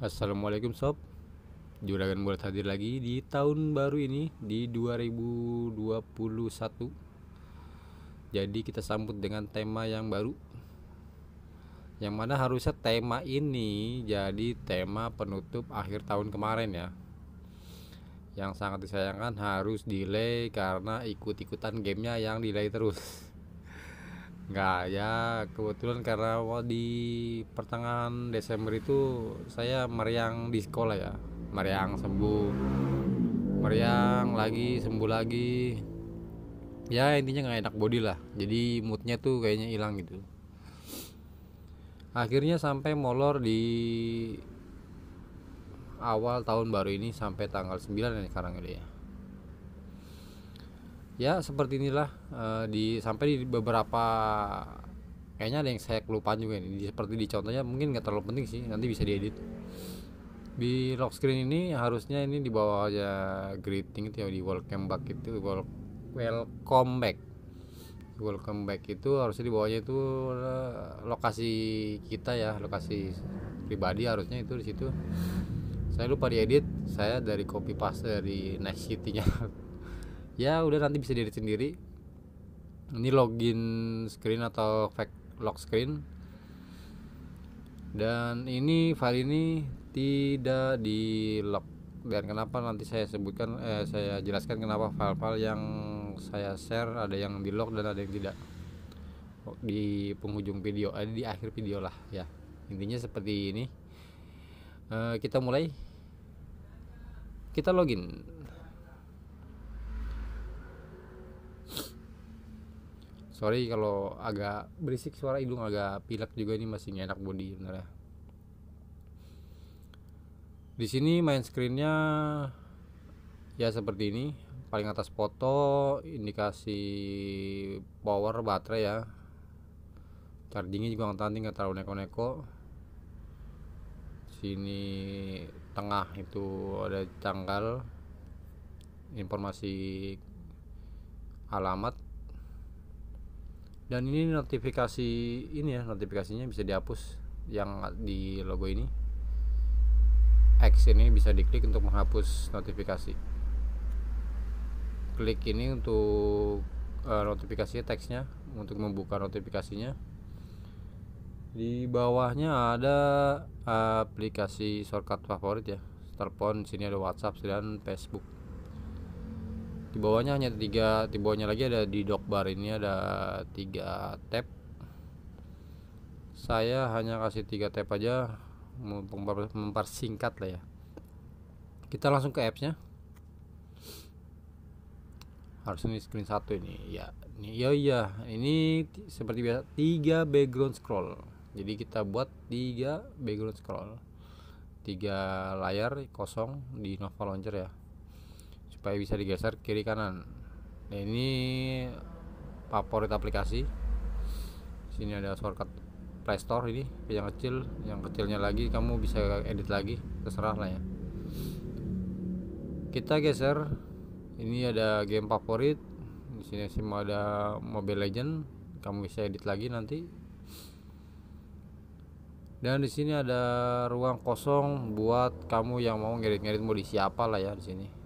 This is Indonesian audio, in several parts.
Assalamualaikum sob. Juragan buat hadir lagi di tahun baru ini Di 2021 Jadi kita sambut dengan tema yang baru. Yang mana harusnya tema ini Jadi tema penutup akhir tahun kemarin ya. Yang sangat disayangkan harus delay Karena ikut-ikutan gamenya yang delay terus Enggak ya kebetulan karena di pertengahan Desember itu saya meriang di sekolah ya. Meriang sembuh meriang lagi sembuh lagi. Ya intinya nggak enak body lah. Jadi moodnya tuh kayaknya hilang gitu. Akhirnya sampai molor di awal tahun baru ini sampai tanggal 9 ya sekarang ini ya ya seperti inilah uh, di sampai di beberapa kayaknya ada yang saya kelupaan juga ini. Seperti di contohnya mungkin nggak terlalu penting sih nanti bisa diedit. Di lock screen ini harusnya ini di bawah aja greeting itu ya di welcome back itu welcome back. Welcome back itu harusnya di bawahnya itu eh, lokasi kita ya lokasi pribadi harusnya itu di situ. Saya lupa diedit saya dari copy paste dari next city nya ya udah nanti bisa diri sendiri. Ini login screen atau fake lock screen. Dan ini file ini tidak di lock. Dan kenapa nanti saya sebutkan eh, saya jelaskan kenapa file-file yang saya share ada yang di lock dan ada yang tidak. Di penghujung video ada eh, di akhir video lah ya. Intinya seperti ini. Eh, kita mulai. Kita login sorry kalau agak berisik suara hidung agak pilek juga ini masih enak body bener ya di sini main screennya ya seperti ini. Paling atas foto indikasi power baterai ya. Chargingnya juga nanti nggak terlalu neko-neko. Sini tengah itu ada tanggal informasi alamat dan ini notifikasi ini ya notifikasinya bisa dihapus yang di logo ini. X ini bisa diklik untuk menghapus notifikasi. Klik ini untuk uh, notifikasinya teksnya untuk membuka notifikasinya. Di bawahnya ada aplikasi shortcut favorit ya telepon sini ada WhatsApp dan Facebook di bawahnya hanya tiga di bawahnya lagi ada di dock bar ini ada tiga tab saya hanya kasih tiga tab aja mempersingkat lah ya. Kita langsung ke appsnya. Harus ini screen satu ini ya. Ini ya iya. Ini seperti biasa tiga background scroll. Jadi kita buat tiga background scroll. Tiga layar kosong di Nova Launcher ya supaya bisa digeser kiri kanan. Nah ini favorit aplikasi. Sini ada shortcut Play Store ini yang kecil yang kecilnya lagi kamu bisa edit lagi terserah lah ya. Kita geser. Ini ada game favorit. Di sini semua ada Mobile Legend. Kamu bisa edit lagi nanti. Dan di sini ada ruang kosong buat kamu yang mau ngedit-ngedit mau di siapa lah ya di sini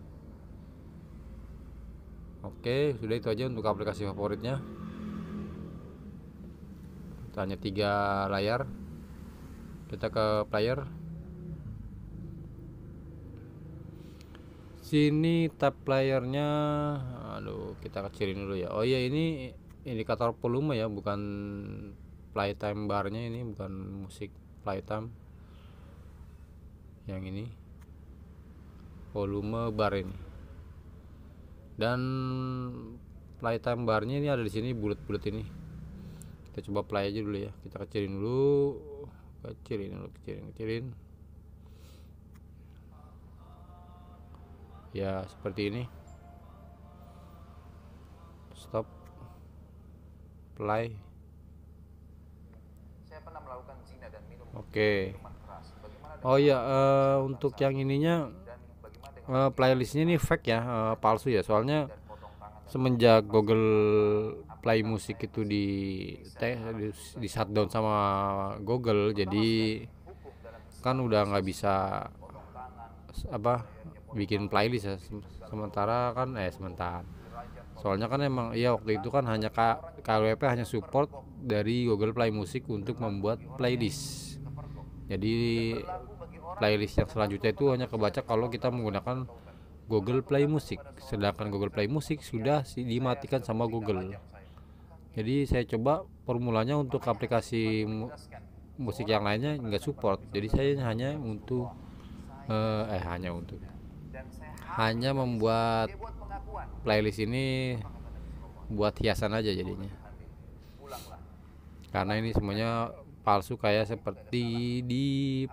Oke, sudah itu aja untuk aplikasi favoritnya. Hanya tiga layar. Kita ke player. Sini tab playernya, aduh kita kecilin dulu ya. Oh iya ini indikator volume ya, bukan playtime barnya ini, bukan musik playtime. Yang ini volume bar ini dan playtime barnya ini ada di sini bulat-bulat ini. Kita coba play aja dulu ya. Kita kecilin dulu. Kecilin dulu kecilin kecilin. Ya seperti ini. Stop. Play. Saya pernah melakukan zina dan minum oke. okay. oh ya uh, untuk yang ininya uh, playlistnya ini fake ya uh, palsu ya. Soalnya semenjak Google Play Music itu di teh di, di shutdown sama Google jadi kan udah nggak bisa apa bikin playlist ya. Sementara kan eh sementara soalnya kan emang iya waktu itu kan hanya K KWP hanya support dari Google Play Music untuk membuat playlist. Jadi playlist yang selanjutnya itu hanya kebaca kalau kita menggunakan Google Play Music. Sedangkan Google Play Music sudah dimatikan sama Google. Jadi saya coba formulanya untuk aplikasi mu musik yang lainnya nggak support. Jadi saya hanya untuk uh, eh hanya untuk hanya membuat playlist ini buat hiasan aja jadinya. Karena ini semuanya palsu kayak seperti di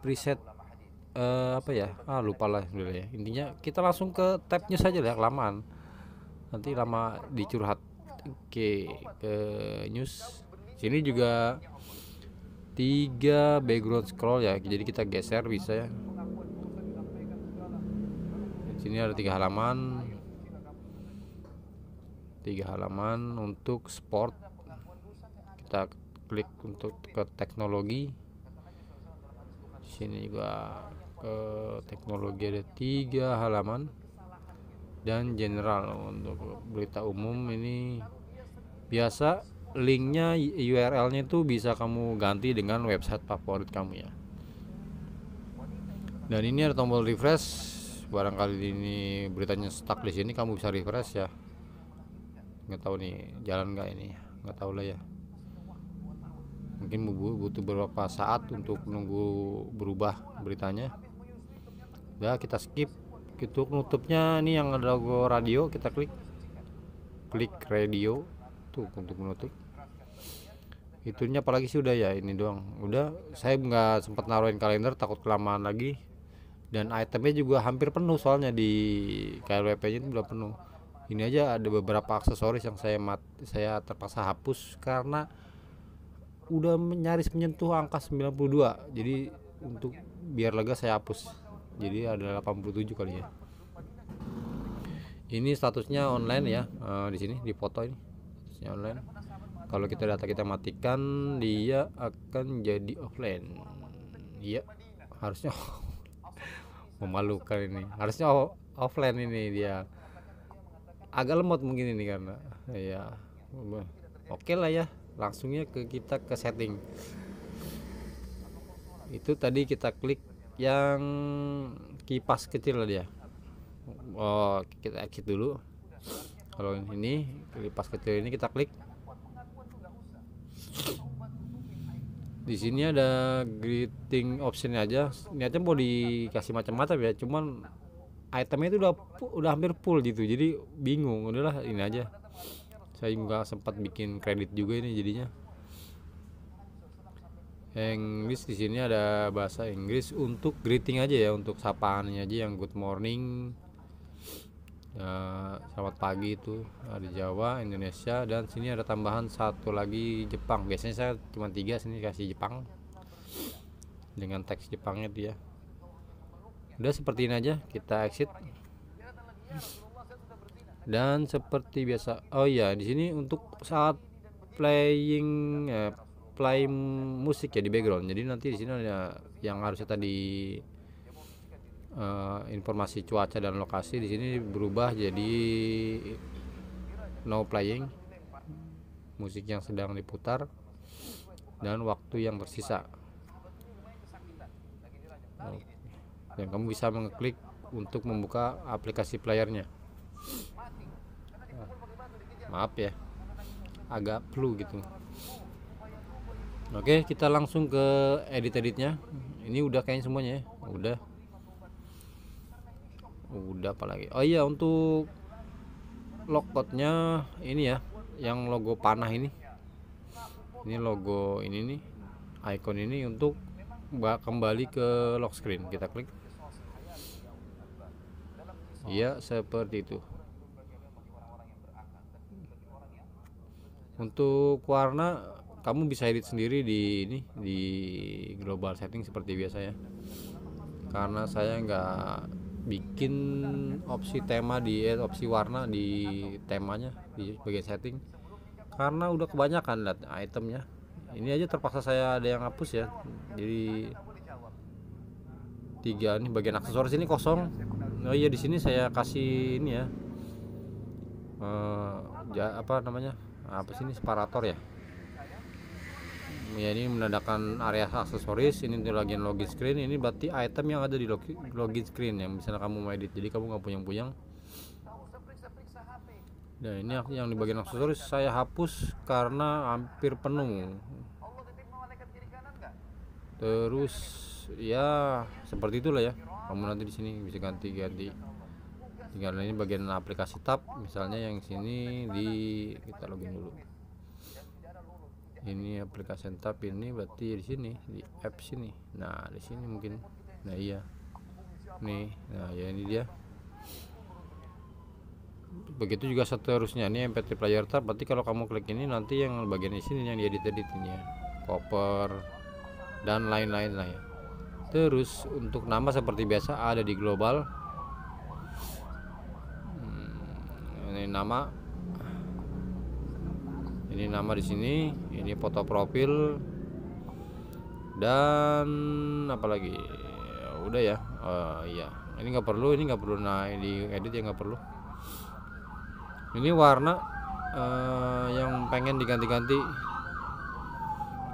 preset uh, apa ya? Ah lupa lah ya intinya kita langsung ke tab news saja ya kelamaan nanti lama dicurhat. Oke ke news. Sini juga tiga background scroll ya. Jadi kita geser bisa ya. Sini ada tiga halaman. Tiga halaman untuk sport. Kita klik untuk ke teknologi. Sini juga teknologi ada tiga halaman dan general untuk berita umum ini. Biasa linknya URL nya itu bisa kamu ganti dengan website favorit kamu ya. Dan ini ada tombol refresh. Barangkali ini beritanya stuck di sini kamu bisa refresh ya. Nggak tahu nih jalan nggak ini nggak tahu lah ya. Mungkin butuh beberapa saat untuk menunggu berubah beritanya ya kita skip. Itu nutupnya ini yang ada logo radio kita klik. Klik radio. Tuh untuk menutup. Itunya apalagi sih udah ya ini doang. Udah saya nggak sempat naruhin kalender takut kelamaan lagi. Dan itemnya juga hampir penuh soalnya di KLWP nya itu udah penuh. Ini aja ada beberapa aksesoris yang saya mat saya terpaksa hapus karena udah nyaris menyentuh angka 92 jadi untuk biar lega saya hapus jadi ada 87 kali ya. Ini statusnya online ya uh, di sini di foto ini statusnya online. Kalau kita data kita matikan dia akan jadi offline. Iya harusnya memalukan ini. Harusnya offline ini dia. Agak lemot mungkin ini karena ya oke okay lah ya langsungnya ke kita ke setting. Itu tadi kita klik yang kipas kecil lah dia. Oh kita exit dulu. Kalau ini kipas kecil ini kita klik. Di sini ada greeting option aja. Niatnya mau dikasih macam-macam ya cuman itemnya itu udah udah hampir full gitu. Jadi bingung udahlah ini aja. Saya nggak sempat bikin kredit juga ini jadinya Inggris di sini ada bahasa Inggris untuk greeting aja ya untuk sapaannya aja yang good morning. Ya, selamat pagi itu ada Jawa Indonesia dan sini ada tambahan satu lagi Jepang. Biasanya saya cuma tiga sini kasih Jepang. Dengan teks Jepangnya dia udah seperti ini aja kita exit. Dan seperti biasa oh iya di sini untuk saat playing eh, play musik ya di background. Jadi nanti di sini ada yang harusnya tadi uh, informasi cuaca dan lokasi di sini berubah jadi no playing musik yang sedang diputar dan waktu yang tersisa. Dan kamu bisa mengklik untuk membuka aplikasi playernya. Maaf ya agak flu gitu oke kita langsung ke edit-editnya. Ini udah kayaknya semuanya ya? Udah. Udah apalagi oh iya untuk logotnya ini ya yang logo panah ini. Ini logo ini nih icon ini untuk kembali ke lock screen. Kita klik. Iya seperti itu. Untuk warna kamu bisa edit sendiri di ini di global setting seperti biasa ya. Karena saya nggak bikin opsi tema di eh, opsi warna di temanya di bagian setting. Karena udah kebanyakan lihat itemnya. Ini aja terpaksa saya ada yang hapus ya. Jadi tiga ini bagian aksesoris ini kosong. Oh iya di sini saya kasih ini ya. Ja, apa namanya? Apa sih ini? Separator ya ya ini menandakan area aksesoris ini bagian login screen. Ini berarti item yang ada di login screen yang misalnya kamu mau edit jadi kamu nggak puyang-puyang nah ini yang di bagian aksesoris saya hapus karena hampir penuh. Terus ya seperti itulah ya. Kamu nanti di sini bisa ganti-ganti. Tinggal ini bagian aplikasi tab misalnya yang sini di kita login dulu ini aplikasi tab ini berarti di sini di app sini. Nah di sini mungkin. Nah iya. Nih nah ya ini dia. Begitu juga seterusnya. Ini mp3 player tab berarti kalau kamu klik ini nanti yang bagian di sini yang diedit edit ini ya koper dan lain-lain lah ya. Terus untuk nama seperti biasa ada di global. Hmm, ini nama ini nama di sini ini foto profil. Dan apalagi ya, udah ya? Uh, iya. Ini nggak perlu ini nggak perlu. Nah di edit ya nggak perlu. Ini warna uh, yang pengen diganti-ganti.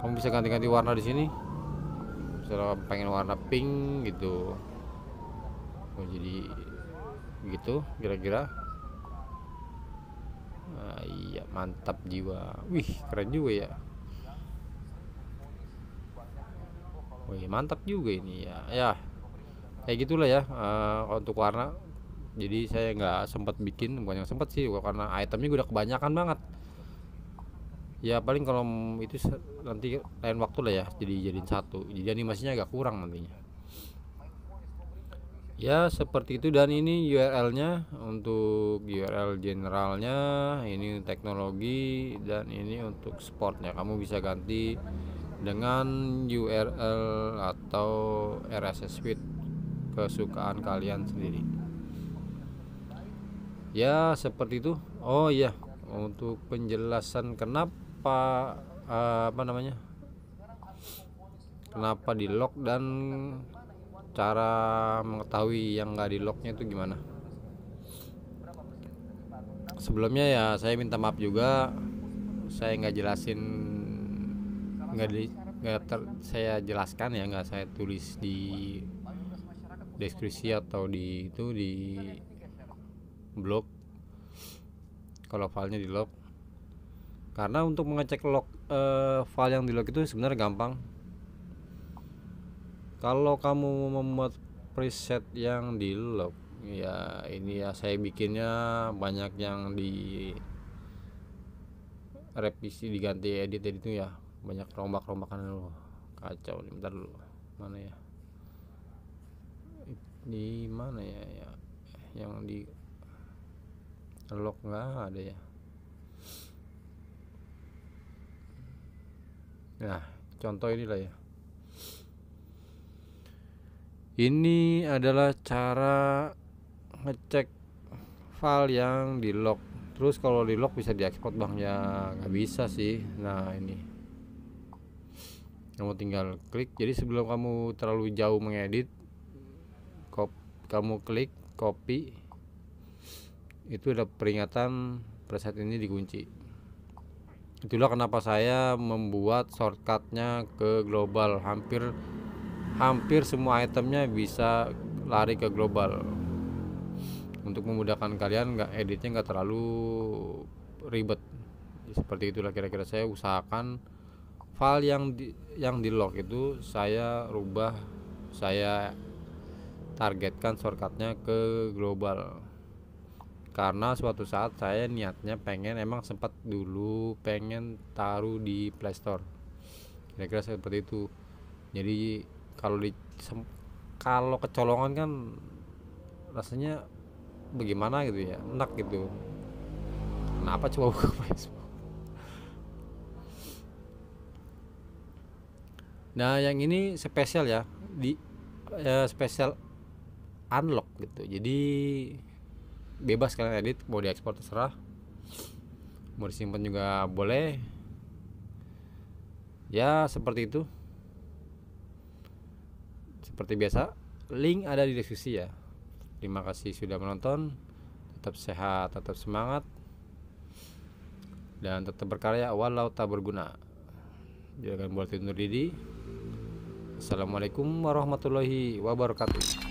Kamu bisa ganti-ganti warna di sini. Misalnya pengen warna pink gitu. Oh, jadi gitu kira-kira nah, iya mantap jiwa. Wih keren juga ya. Wih mantap juga ini ya. Ya kayak gitulah ya uh, untuk warna. Jadi saya nggak sempat bikin bukan yang sempat sih karena itemnya udah kebanyakan banget. Ya paling kalau itu nanti lain waktu lah ya jadi jadiin satu. Jadi animasinya agak kurang nantinya ya seperti itu. Dan ini URL nya untuk URL generalnya ini teknologi dan ini untuk sportnya. Kamu bisa ganti dengan URL atau RSS feed kesukaan kalian sendiri. Ya seperti itu. Oh iya. Untuk penjelasan kenapa apa namanya kenapa di lock dan cara mengetahui yang nggak di locknya itu gimana? Sebelumnya ya saya minta maaf juga. Saya nggak jelasin nggak di nggak ter, saya jelaskan ya nggak saya tulis di deskripsi atau di itu di blog. Kalau filenya di log karena untuk mengecek log uh, file yang di log itu sebenarnya gampang kalau kamu membuat preset yang di log ya ini ya saya bikinnya banyak yang di revisi diganti edit edit itu ya. Banyak rombak-rombakan loh kacau nih bentar dulu. Mana ya? Di mana ya ya? Yang di lock nggak ada ya? Nah contoh inilah ya ini adalah cara ngecek file yang di lock terus kalau di lock bisa diekspor bang. Ya nggak bisa sih. Nah ini. Kamu tinggal klik. Jadi sebelum kamu terlalu jauh mengedit kop, kamu klik copy. Itu ada peringatan preset ini dikunci. Itulah kenapa saya membuat shortcutnya ke global. Hampir hampir semua itemnya bisa lari ke global. Untuk memudahkan kalian nggak editnya nggak terlalu ribet. Seperti itulah kira-kira. Saya usahakan file yang di yang di lock itu saya rubah saya targetkan shortcutnya ke global. Karena suatu saat saya niatnya pengen emang sempat dulu pengen taruh di Playstore kira-kira seperti itu. Jadi kalau di kalau kecolongan kan rasanya bagaimana gitu ya enak gitu. Kenapa coba buka Facebook? Nah yang ini spesial ya di ya, spesial unlock gitu. Jadi bebas kalian edit mau diekspor terserah. Mau disimpan juga boleh. Ya seperti itu seperti biasa link ada di deskripsi ya. Terima kasih sudah menonton. Tetap sehat tetap semangat. Dan tetap berkarya walau tak berguna. Jangan buat undur diri. Assalamualaikum warahmatullahi wabarakatuh